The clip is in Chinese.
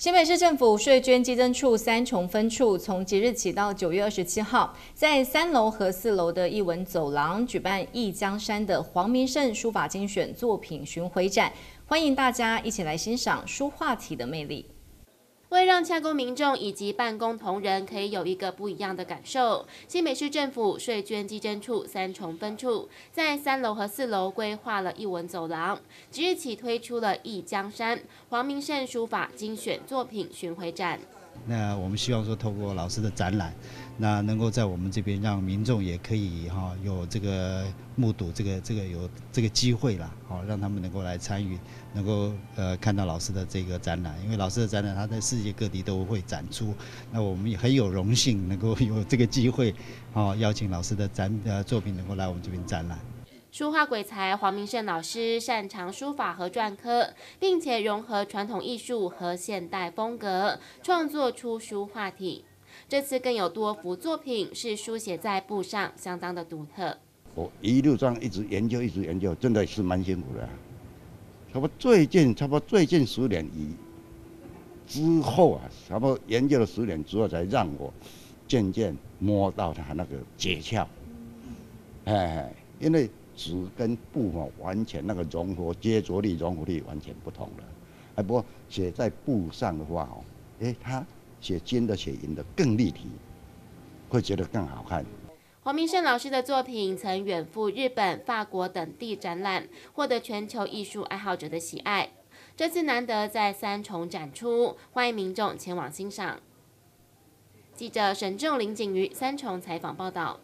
新北市政府税捐基增处三重分处从即日起到九月二十七号，在三楼和四楼的艺文走廊举办《忆江山》的黄明胜书法精选作品巡回展，欢迎大家一起来欣赏书画体的魅力。为让洽公民众以及办公同仁可以有一个不一样的感受，新北市政府税捐基征处三重分处在三楼和四楼规划了一文走廊，即日起推出了忆江山黄明胜书法精选作品巡回展。那我们希望说，透过老师的展览，那能够在我们这边让民众也可以哈有这个目睹这个这个有这个机会啦，好让他们能够来参与，能够呃看到老师的这个展览。因为老师的展览他在世界各地都会展出，那我们也很有荣幸能够有这个机会，好邀请老师的展呃作品能够来我们这边展览。书画鬼才黄明胜老师擅长书法和篆刻，并且融合传统艺术和现代风格，创作出书画体。这次更有多幅作品是书写在布上，相当的独特。我一路上一直研究，一直研究，真的是蛮辛苦的。差不多最近，差不多最近十年以之后啊，差不多研究了十年之后，才让我渐渐摸到他那个诀窍。哎，因为。纸跟布嘛，完全那个融合、接着力、融合力完全不同了。哎，不过写在布上的话哦，哎，它写金的、写银的更立体，会觉得更好看。黄明胜老师的作品曾远赴日本、法国等地展览，获得全球艺术爱好者的喜爱。这次难得在三重展出，欢迎民众前往欣赏。记者沈仲林景瑜三重采访报道。